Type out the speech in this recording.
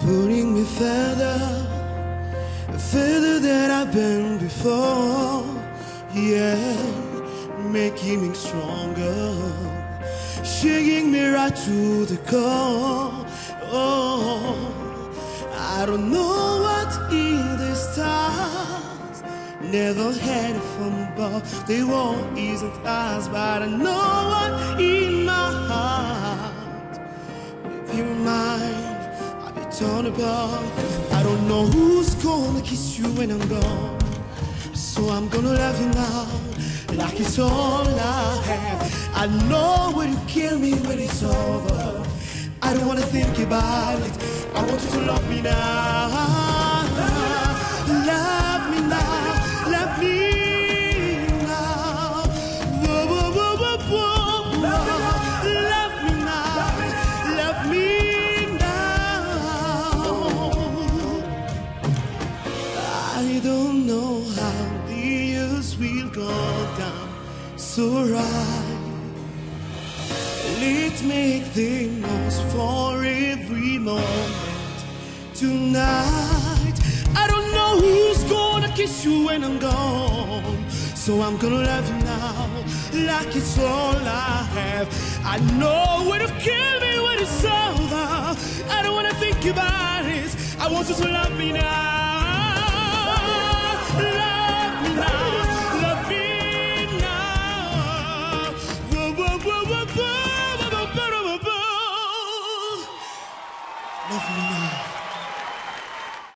putting me further, further than I've been before. Yeah, making me stronger, shaking me right to the core. Oh, I don't know what in the stars. Never had it from above. They won't easy us, but I know what in my heart. If you're mine, Apart. I don't know who's gonna kiss you when I'm gone. So I'm gonna love you now, like it's all I have. I know when you kill me when it's over. I don't wanna think about it. I want you to love me now. Don't know how the years will go down so right. Let's make the most for every moment tonight. I don't know who's gonna kiss you when I'm gone. So I'm gonna love you now, like it's all I have. I know when you kill me when it's over. I don't wanna think about it. I want you to love me now. Lovely now.